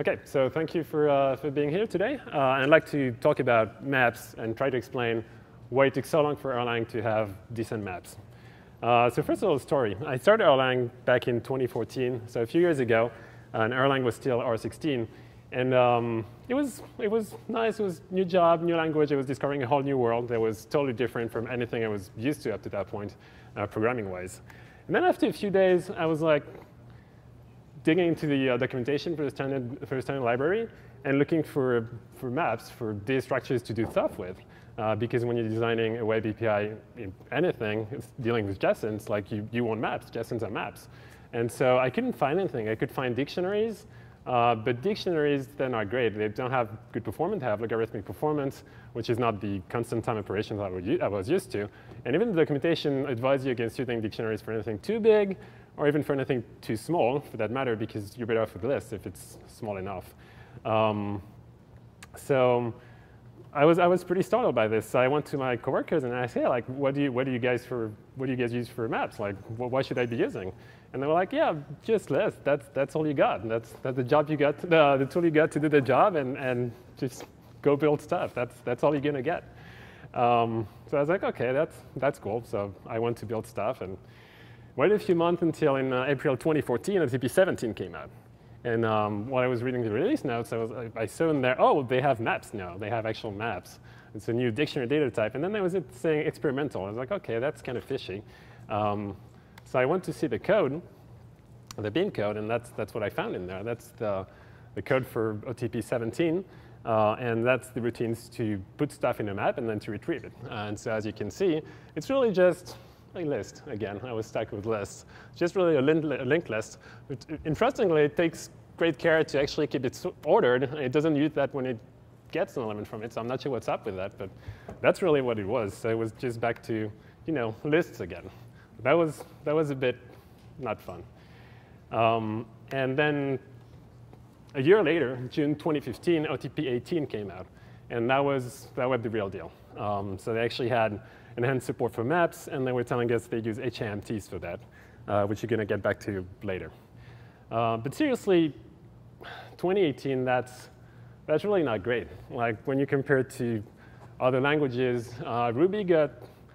Okay, so thank you for, uh, for being here today. Uh, I'd like to talk about maps and try to explain why it took so long for Erlang to have decent maps. Uh, so first of all, story. I started Erlang back in 2014, so a few years ago, and Erlang was still R16. And um, it, was, it was nice, it was new job, new language, I was discovering a whole new world that was totally different from anything I was used to up to that point, uh, programming-wise. And then after a few days, I was like, digging into the uh, documentation for the standard for the standard library and looking for for maps for data structures to do stuff with. Uh, because when you're designing a web API anything, it's dealing with JSONs, like you, you want maps, JSONs are maps. And so I couldn't find anything. I could find dictionaries, uh, but dictionaries, they're not great. They don't have good performance, they have logarithmic performance, which is not the constant time operations I was used to. And even the documentation advises you against using dictionaries for anything too big or even for anything too small, for that matter, because you're better off with lists if it's small enough. Um, so I was, I was pretty startled by this. So I went to my coworkers and I said, hey, like, what do you, what do you guys for, what do you guys use for maps? Like, wh what should I be using? And they were like, yeah, just lists. That's, that's all you got. That's, that's the job you got, the, the tool you got to do the job and, and just go build stuff. That's, that's all you're gonna get. Um, so I was like, okay, that's, that's cool. So I went to build stuff and waited a few months until in uh, April 2014, OTP 17 came out. And um, while I was reading the release notes, I, was, I, I, saw in there, oh, they have maps now. They have actual maps. It's a new dictionary data type. And then there was it saying experimental. I was like, OK, that's kind of fishy. Um, so I went to see the code, the BEAM code, and that's, that's what I found in there. That's the, the code for OTP 17. Uh, and that's the routines to put stuff in a map and then to retrieve it. Uh, and so as you can see, it's really just a list again. I was stuck with lists. Just really a, a linked list. Interestingly, it takes great care to actually keep it ordered. It doesn't use that when it gets an element from it, so I'm not sure what's up with that, but that's really what it was. So it was just back to, you know, lists again. That was, that was a bit not fun. Um, and then a year later, June 2015, OTP 18 came out. And that was, that was the real deal. Um, so they actually had enhanced support for maps, and they were telling us they use HAMTs for that, uh, which you're going to get back to later. Uh, but seriously, 2018, that's, that's really not great. Like when you compare it to other languages, uh, Ruby got,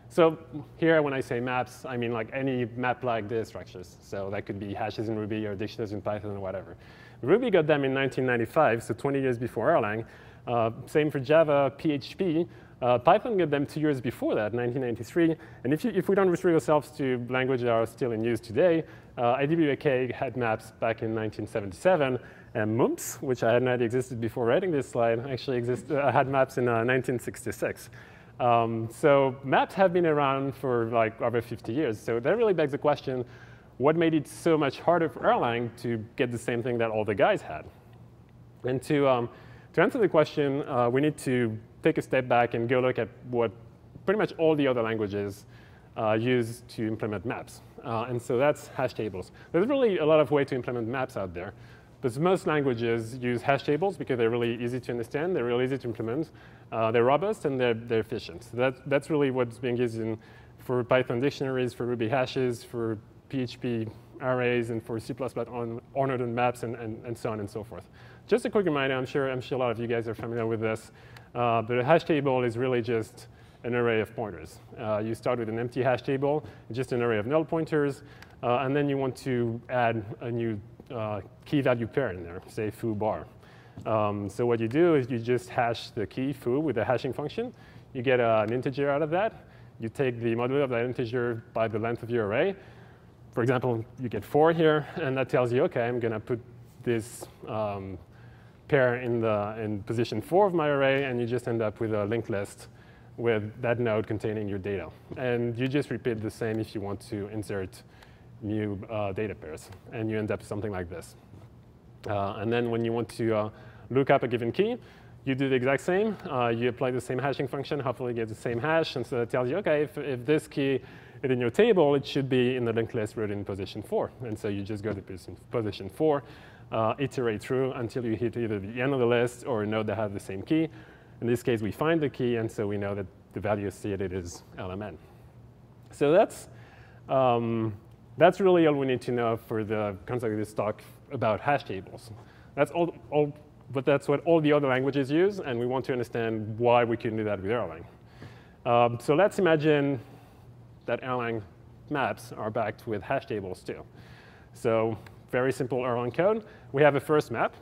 so here when I say maps, I mean like any map-like data structures. So that could be hashes in Ruby or dictionaries in Python or whatever. Ruby got them in 1995, so 20 years before Erlang. Uh, same for Java, PHP. Uh, Python got them two years before that, 1993. And if, you, if we don't restrict ourselves to languages that are still in use today, uh, AWK had maps back in 1977. And MUMPS, which I had not existed before writing this slide, actually exist, uh, had maps in 1966. Uh, um, so maps have been around for like over 50 years. So that really begs the question, what made it so much harder for Erlang to get the same thing that all the guys had? And to, um, to answer the question, uh, we need to take a step back and go look at what pretty much all the other languages uh, use to implement maps. Uh, and so that's hash tables. There's really a lot of ways to implement maps out there. But most languages use hash tables because they're really easy to understand, they're really easy to implement, uh, they're robust, and they're, they're efficient. So that, that's really what's being used in, for Python dictionaries, for Ruby hashes, for PHP arrays, and for C++ on ordered maps, and, and, and so on and so forth. Just a quick reminder, I'm sure, I'm sure a lot of you guys are familiar with this. Uh, but a hash table is really just an array of pointers. Uh, you start with an empty hash table, just an array of null pointers, uh, and then you want to add a new uh, key value pair in there, say foo bar. Um, so what you do is you just hash the key foo with a hashing function. You get uh, an integer out of that. You take the modulo of that integer by the length of your array. For example, you get four here, and that tells you, OK, I'm going to put this um, pair in, the, in position four of my array, and you just end up with a linked list with that node containing your data. And you just repeat the same if you want to insert new uh, data pairs. And you end up something like this. Uh, and then when you want to uh, look up a given key, you do the exact same. Uh, you apply the same hashing function, hopefully get the same hash. And so that tells you, OK, if, if this key is in your table, it should be in the linked list rooted in position 4. And so you just go to position, position 4 uh, iterate through until you hit either the end of the list or a node that has the same key. In this case, we find the key, and so we know that the value associated is LMN. So that's, um, that's really all we need to know for the concept of this talk about hash tables. That's all, all, but that's what all the other languages use, and we want to understand why we couldn't do that with Erlang. Um, so let's imagine that Erlang maps are backed with hash tables too. So very simple Erlang code. We have a first map,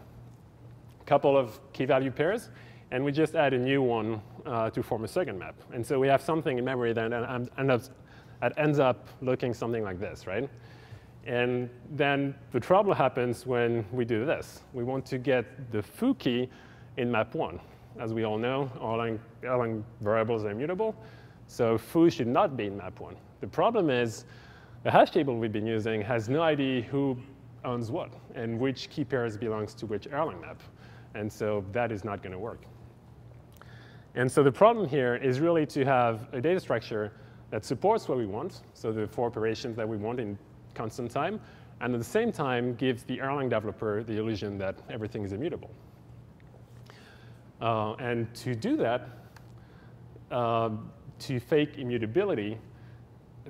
a couple of key value pairs, and we just add a new one uh, to form a second map. And so we have something in memory that, end up, that ends up looking something like this, right? And then the trouble happens when we do this. We want to get the foo key in map one. As we all know, Erlang, Erlang variables are immutable, so foo should not be in map one. The problem is the hash table we've been using has no idea who owns what and which key pairs belongs to which Erlang map. And so that is not going to work. And so the problem here is really to have a data structure that supports what we want, so the four operations that we want in constant time, and at the same time gives the Erlang developer the illusion that everything is immutable. Uh, and to do that, uh, to fake immutability,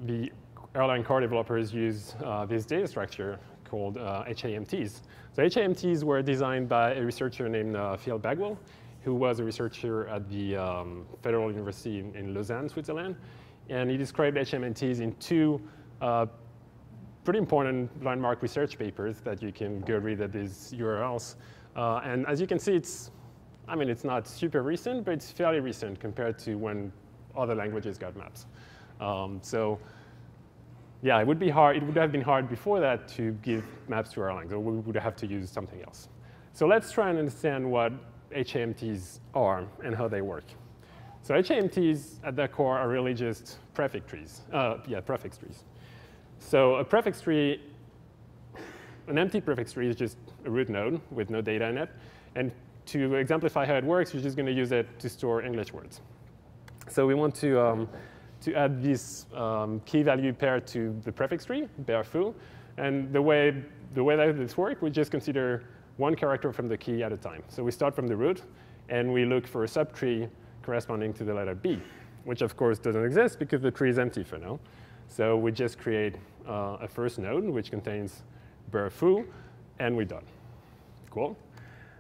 the Erlang core developers use uh, this data structure called uh, HAMTs. So HAMTs were designed by a researcher named uh, Phil Bagwell, who was a researcher at the um, Federal University in, in, Lausanne, Switzerland. And he described HAMTs in two uh, pretty important landmark research papers that you can go read at these URLs. Uh, and as you can see, it's, I mean, it's not super recent, but it's fairly recent compared to when other languages got maps. Um, so yeah, it would be hard, it would have been hard before that to give maps to Erlang, so we would have to use something else. So let's try and understand what HAMTs are and how they work. So HAMTs at their core are really just prefix trees. Uh, yeah, prefix trees. So a prefix tree, an empty prefix tree is just a root node with no data in it. And to exemplify how it works, you're just going to use it to store English words. So we want to, um, to add this um, key value pair to the prefix tree, bear foo. And the way, the way that this works, we just consider one character from the key at a time. So we start from the root, and we look for a subtree corresponding to the letter B, which of course doesn't exist because the tree is empty for now. So we just create uh, a first node which contains bear foo, and we're done. Cool.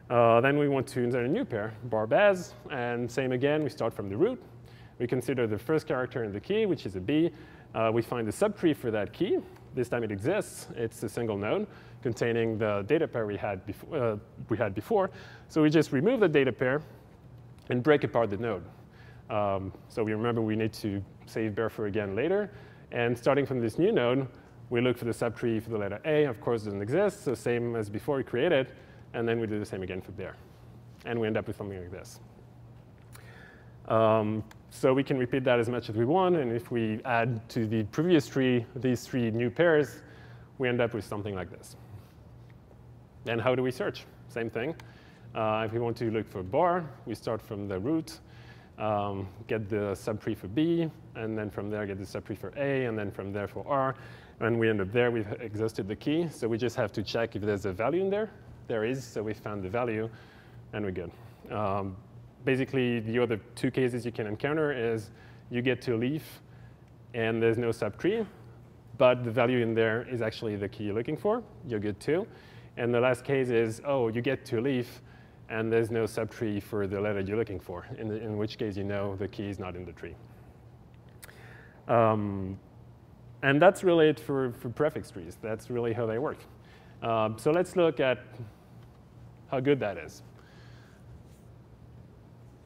Uh, then we want to insert a new pair, bar baz, and same again, we start from the root. We consider the first character in the key, which is a B. Uh, we find the subtree for that key. This time it exists. It's a single node containing the data pair we had, uh, we had before. So we just remove the data pair and break apart the node. Um, so we remember we need to save bear foo again later. And starting from this new node, we look for the subtree for the letter A. Of course, it doesn't exist, so same as before we created. And then we do the same again for there. And we end up with something like this. Um, so we can repeat that as much as we want. And if we add to the previous tree these three new pairs, we end up with something like this. And how do we search? Same thing. Uh, if we want to look for bar, we start from the root um, get the subtree for B, and then from there get the subtree for A, and then from there for R. And we end up there, we've exhausted the key, so we just have to check if there's a value in there. There is, so we found the value, and we're good. Um, basically, the other two cases you can encounter is you get to a leaf, and there's no subtree, but the value in there is actually the key you're looking for. You're good too. And the last case is, oh, you get to a leaf, and there's no subtree for the letter you're looking for, in, the, in which case you know the key is not in the tree. Um, and that's really it for, for prefix trees. That's really how they work. Um, so let's look at how good that is.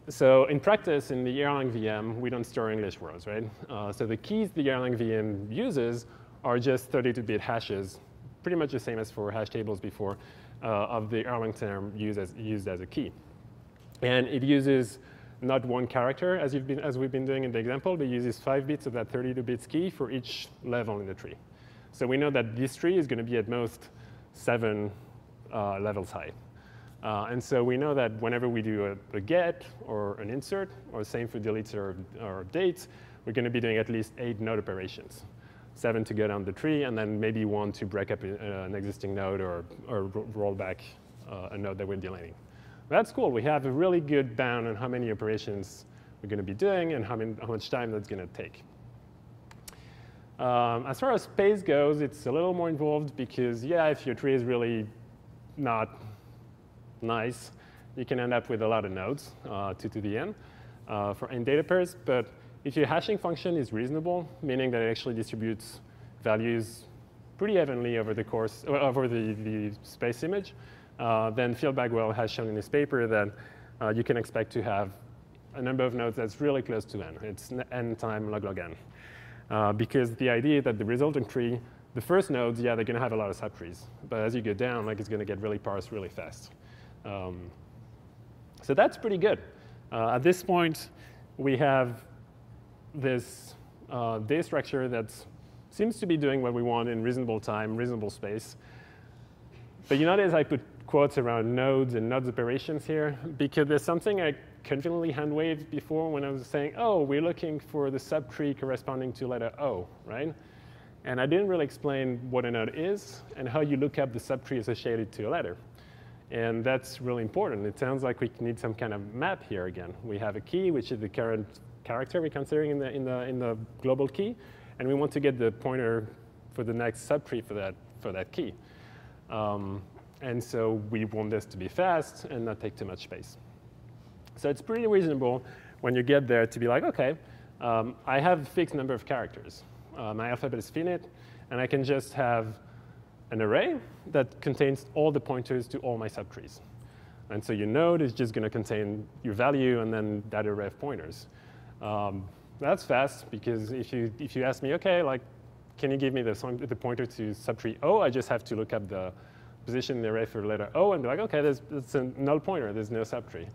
So in practice, in the Erlang VM, we don't store English words, right? Uh, so the keys the Erlang VM uses are just 32-bit hashes, pretty much the same as for hash tables before uh, of the Erlang term used as, used as a key. And it uses not one character, as, you've been, as we've been doing in the example, but uses five bits of that 32-bit key for each level in the tree. So we know that this tree is going to be at most seven uh, levels high. Uh, and so we know that whenever we do a, a, get or an insert, or same for deletes or, or updates, we're going to be doing at least eight node operations seven to go down the tree, and then maybe one to break up an existing node or, or roll back uh, a node that we're deleting. That's cool. We have a really good bound on how many operations we're going to be doing and how, many, how much time that's going to take. Um, as far as space goes, it's a little more involved because, yeah, if your tree is really not nice, you can end up with a lot of nodes, uh, 2 to the n, uh, for n data pairs. But if your hashing function is reasonable, meaning that it actually distributes values pretty evenly over the course, uh, over the, the space image, uh, then Phil Bagwell has shown in his paper that uh, you can expect to have a number of nodes that's really close to n. It's n time log log n. Uh, because the idea that the resultant tree, the first nodes, yeah, they're going to have a lot of subtrees. But as you go down, like it's going to get really parsed really fast. Um, so that's pretty good. Uh, at this point, we have this uh, data structure that seems to be doing what we want in reasonable time, reasonable space. But you notice I put quotes around nodes and nodes operations here because there's something I conveniently hand waved before when I was saying, oh, we're looking for the subtree corresponding to letter O, right? And I didn't really explain what a node is and how you look up the subtree associated to a letter. And that's really important. It sounds like we need some kind of map here again. We have a key, which is the current character we're considering in the, in the, in the global key, and we want to get the pointer for the next subtree for that, for that key. Um, and so we want this to be fast and not take too much space. So it's pretty reasonable when you get there to be like, OK, um, I have a fixed number of characters. Uh, my alphabet is finite, and I can just have an array that contains all the pointers to all my subtrees. And so your node is just going to contain your value and then that array of pointers. Um, that's fast because if you, if you ask me, OK, like, can you give me the, the pointer to subtree O, I just have to look up the position in the array for letter O and be like, OK, there's, it's a null pointer. There's no subtree.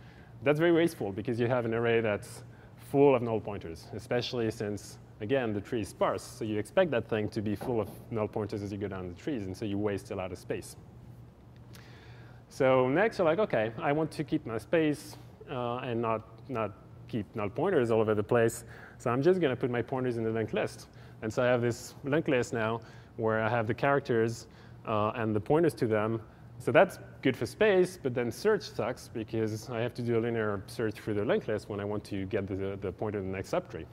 That's very wasteful because you have an array that's full of null pointers, especially since again, the tree is sparse, so you expect that thing to be full of null pointers as you go down the trees, and so you waste a lot of space. So next, you're like, OK, I want to keep my space uh, and not, not keep null pointers all over the place. So I'm just going to put my pointers in the linked list. And so I have this linked list now where I have the characters uh, and the pointers to them. So that's good for space, but then search sucks because I have to do a linear search through the linked list when I want to get the, the pointer to the next subtree.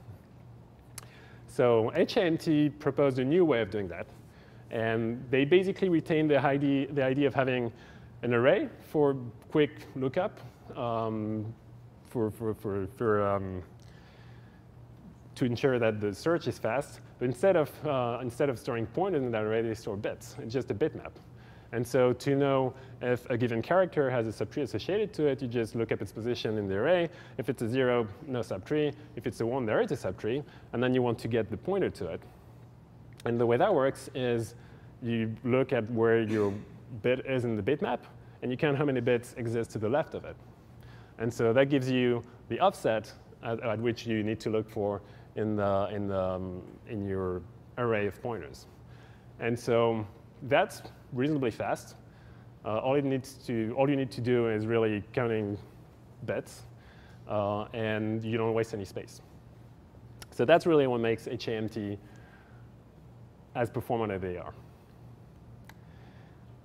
So HAMT proposed a new way of doing that. And they basically retain the idea, the idea of having an array for quick lookup um, for, for, for, for um, to ensure that the search is fast. But instead of, uh, instead of storing pointers in that array, they store bits. It's just a bitmap. And so to know if a given character has a subtree associated to it, you just look up its position in the array. If it's a zero, no subtree. If it's a one, there is a subtree. And then you want to get the pointer to it. And the way that works is you look at where your bit is in the bitmap, and you count how many bits exist to the left of it. And so that gives you the offset at, at which you need to look for in, the, in, the, um, in your array of pointers. And so that's reasonably fast. Uh, all, it needs to, all you need to do is really counting bits, uh, and you don't waste any space. So that's really what makes HAMT as performant as they are.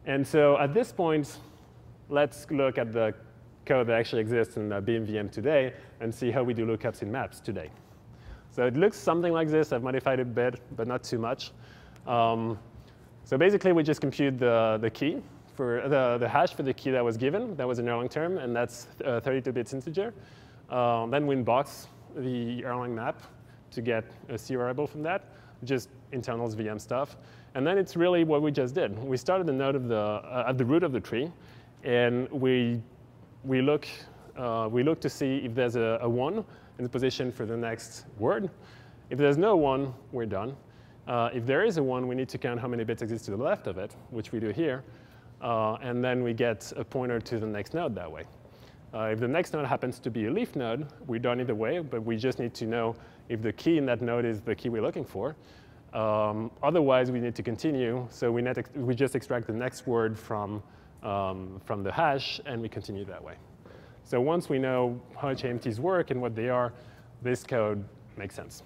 And so at this point, let's look at the code that actually exists in the BeamVM today and see how we do lookups in maps today. So it looks something like this. I've modified it a bit, but not too much. Um, so basically, we just compute the, the key for the, the hash for the key that was given. That was an Erlang term, and that's a 32 bits integer. Um, then we unbox the Erlang map to get a C variable from that, just internals VM stuff. And then it's really what we just did. We started the node of the, uh, at the root of the tree, and we, we, look, uh, we look to see if there's a, a 1 in the position for the next word. If there's no 1, we're done. Uh, if there is a 1, we need to count how many bits exist to the left of it, which we do here. Uh, and then we get a pointer to the next node that way. Uh, if the next node happens to be a leaf node, we're done either way, but we just need to know if the key in that node is the key we're looking for. Um, otherwise, we need to continue. So we, we just extract the next word from, um, from the hash, and we continue that way. So once we know how HAMTs work and what they are, this code makes sense.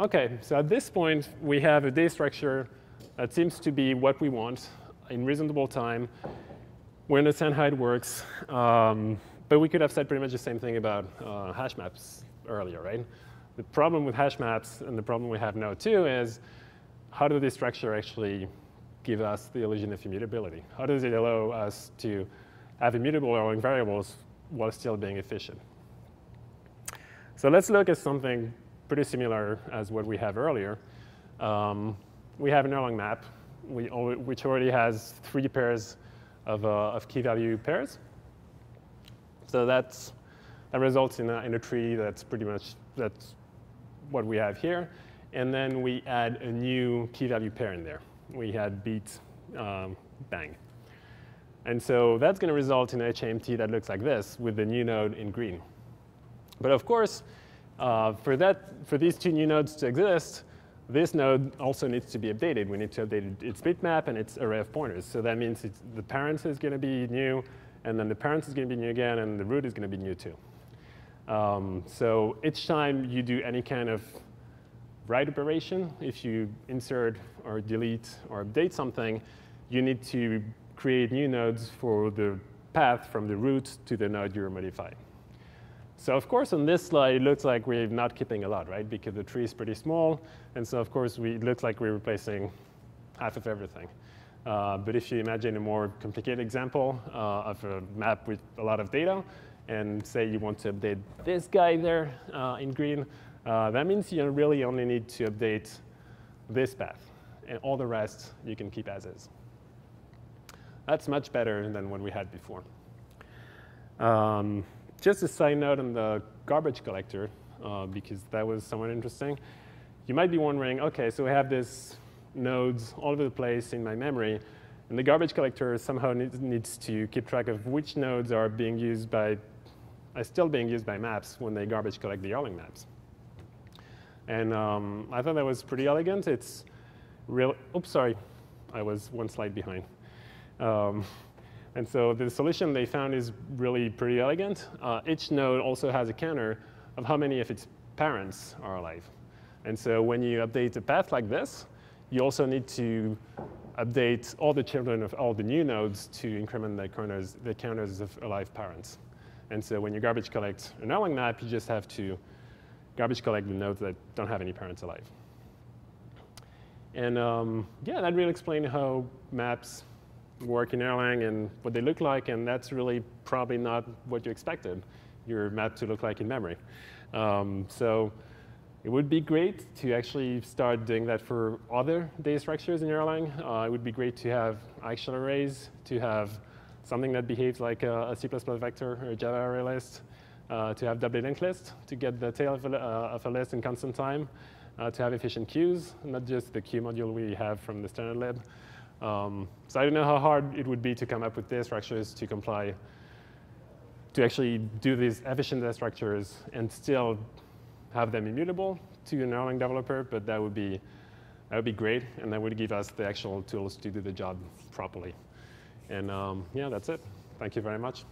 OK, so at this point, we have a data structure that seems to be what we want in reasonable time. We understand how it works. Um, but we could have said pretty much the same thing about uh, hash maps earlier, right? The problem with hash maps and the problem we have now too is how does this structure actually give us the illusion of immutability? How does it allow us to have immutable Erlang variables while still being efficient? So let's look at something pretty similar as what we have earlier. Um, we have an Erlang map, we, which already has three pairs of, uh, of key value pairs. So that's, that results in a, in a tree that's pretty much that's what we have here. And then we add a new key value pair in there. We had beat um, bang. And so that's going to result in an HAMT that looks like this with the new node in green. But of course, uh, for, that, for these two new nodes to exist, this node also needs to be updated. We need to update its bitmap and its array of pointers. So that means the parent is going to be new, and then the parent is going to be new again, and the root is going to be new too. Um, so each time you do any kind of write operation, if you insert or delete or update something, you need to create new nodes for the path from the root to the node you're modifying. So of course, on this slide, it looks like we're not keeping a lot, right? Because the tree is pretty small. And so of course, we, it looks like we're replacing half of everything. Uh, but if you imagine a more complicated example uh, of a map with a lot of data, and say you want to update this guy there uh, in green, uh, that means you really only need to update this path. And all the rest you can keep as is. That's much better than what we had before. Um, just a side note on the garbage collector, uh, because that was somewhat interesting. You might be wondering, OK, so we have these nodes all over the place in my memory. And the garbage collector somehow needs, needs to keep track of which nodes are being used by, are still being used by maps when they garbage collect the Erlang maps. And um, I thought that was pretty elegant. It's real, oops, sorry, I was one slide behind. Um, and so the solution they found is really pretty elegant. Uh, each node also has a counter of how many of its parents are alive. And so when you update a path like this, you also need to update all the children of all the new nodes to increment the counters, the counters of alive parents. And so when you garbage collect an Erlang map, you just have to garbage collect the nodes that don't have any parents alive. And um, yeah, that really explained how maps work in Erlang and what they look like, and that's really probably not what you expected your map to look like in memory. Um, so it would be great to actually start doing that for other data structures in Erlang. Uh, it would be great to have action arrays, to have something that behaves like a, a C++ vector or a Java array list, uh, to have doubly linked list, to get the tail of a, uh, of a list in constant time, uh, to have efficient queues, not just the queue module we have from the standard lib. Um, so I don't know how hard it would be to come up with data structures to comply, to actually do these efficient data structures and still have them immutable to an Erlang developer, but that would be that would be great, and that would give us the actual tools to do the job properly. And um, yeah, that's it. Thank you very much.